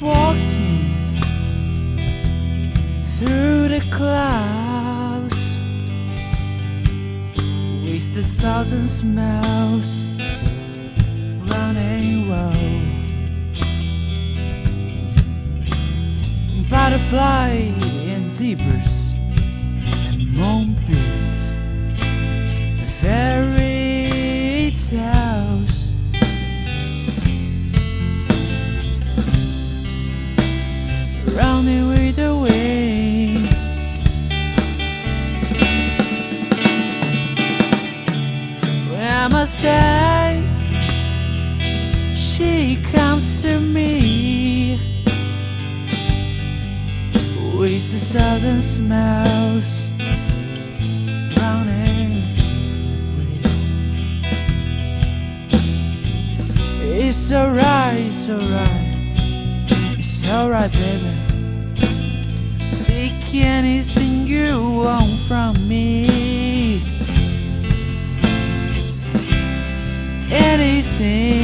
walking through the clouds with the southern smells running wild. Butterfly and zebras and moonbeat When I say she comes to me with the southern smells running. It's alright, it's alright, it's alright, baby. Take anything you want from me. Anything.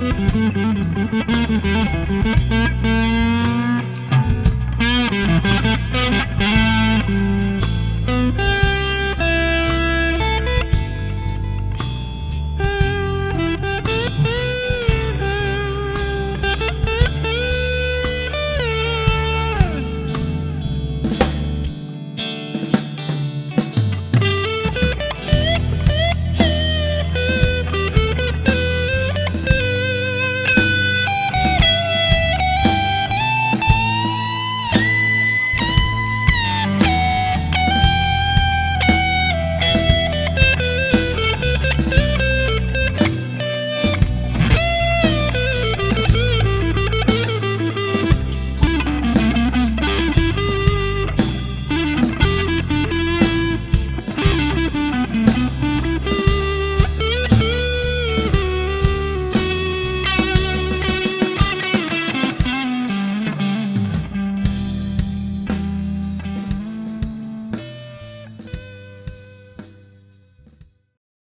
Mm-hmm.